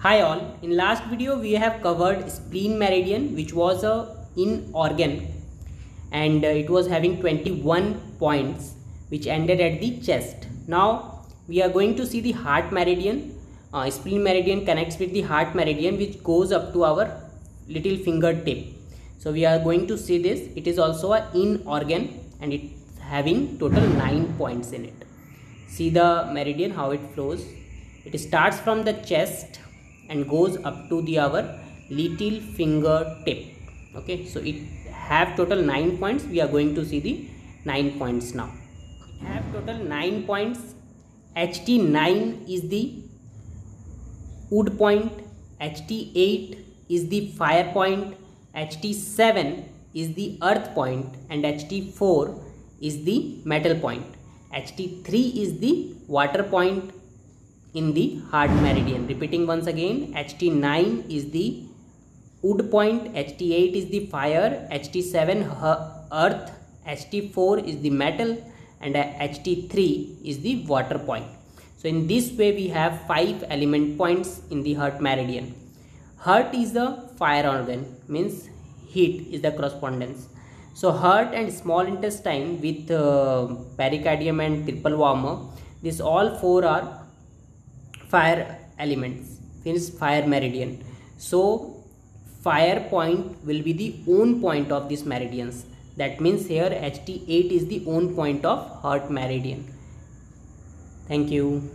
Hi all, in last video we have covered spleen meridian which was a yin organ and uh, it was having 21 points which ended at the chest. Now we are going to see the heart meridian. Uh, spleen meridian connects with the heart meridian which goes up to our little finger tip. So we are going to see this. It is also a yin organ and it's having total 9 points in it. See the meridian how it flows. It starts from the chest and goes up to the our little finger tip. Okay so it have total 9 points. We are going to see the 9 points now. We have total 9 points. Ht9 is the wood point. Ht8 is the fire point. Ht7 is the earth point. And ht4 is the metal point. Ht3 is the water point in the heart meridian. Repeating once again, HT9 is the wood point, HT8 is the fire, HT7 earth, HT4 is the metal and HT3 is the water point. So in this way we have five element points in the heart meridian. Heart is the fire organ means heat is the correspondence. So heart and small intestine with uh, pericardium and triple warmer this all four are fire elements. Means fire meridian. So fire point will be the own point of these meridians. That means here ht8 is the own point of heart meridian. Thank you